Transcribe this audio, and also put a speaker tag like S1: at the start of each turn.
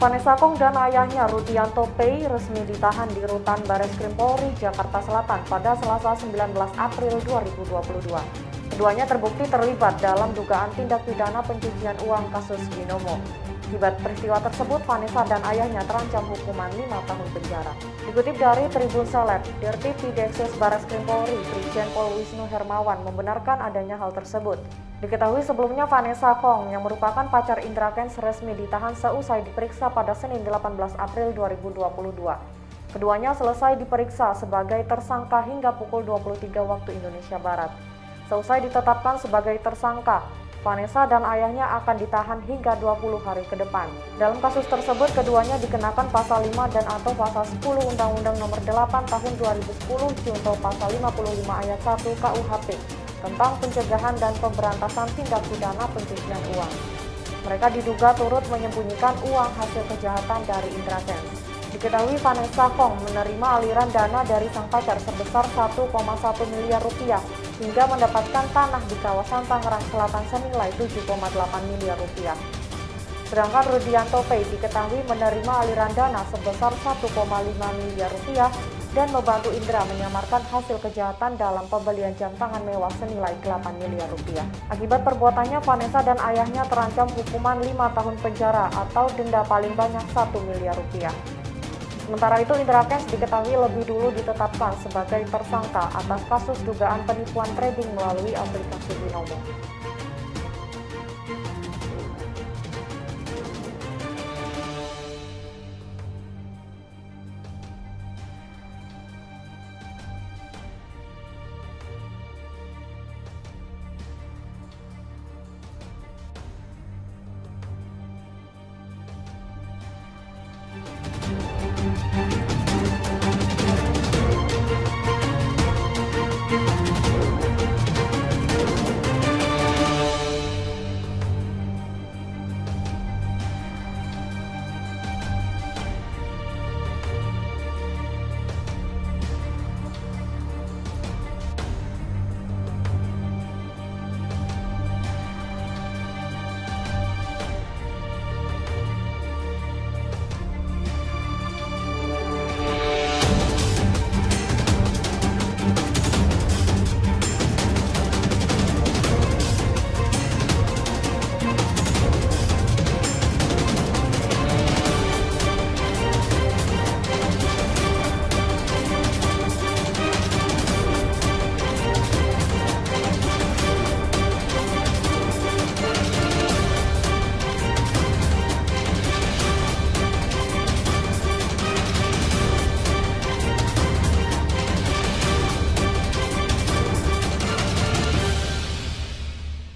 S1: Vanessa Kong dan ayahnya Rudianto Pei resmi ditahan di rutan Bares Krim Polri, Jakarta Selatan pada Selasa 19 April 2022. Keduanya terbukti terlibat dalam dugaan tindak pidana pencucian uang kasus Binomo. Akibat peristiwa tersebut, Vanessa dan ayahnya terancam hukuman 5 tahun penjara. Dikutip dari Tribun Seleb, Dirti Pideksus Bares Krim Polri, Brigjen Pol Wisnu Hermawan membenarkan adanya hal tersebut. Diketahui sebelumnya Vanessa Kong yang merupakan pacar Indra Kents resmi ditahan seusai diperiksa pada Senin 18 April 2022. Keduanya selesai diperiksa sebagai tersangka hingga pukul 23 waktu Indonesia Barat. Seusai ditetapkan sebagai tersangka, Vanessa dan ayahnya akan ditahan hingga 20 hari ke depan. Dalam kasus tersebut, keduanya dikenakan pasal 5 dan atau pasal 10 Undang-Undang Nomor 8 Tahun 2010 junto pasal 55 ayat 1 KUHP tentang pencegahan dan pemberantasan tindak pidana pencucian uang. Mereka diduga turut menyembunyikan uang hasil kejahatan dari Indra Kents. Diketahui Vanessa Kong menerima aliran dana dari sang pacar sebesar 1,1 miliar rupiah hingga mendapatkan tanah di kawasan Tangerang Selatan senilai 7,8 miliar rupiah. Sedangkan Rudianto Pei diketahui menerima aliran dana sebesar 1,5 miliar rupiah dan membantu Indra menyamarkan hasil kejahatan dalam pembelian jam tangan mewah senilai 8 miliar rupiah. Akibat perbuatannya, Vanessa dan ayahnya terancam hukuman 5 tahun penjara atau denda paling banyak 1 miliar rupiah. Sementara itu, Indra Kents diketahui lebih dulu ditetapkan sebagai tersangka atas kasus dugaan penipuan trading melalui aplikasi Binomo.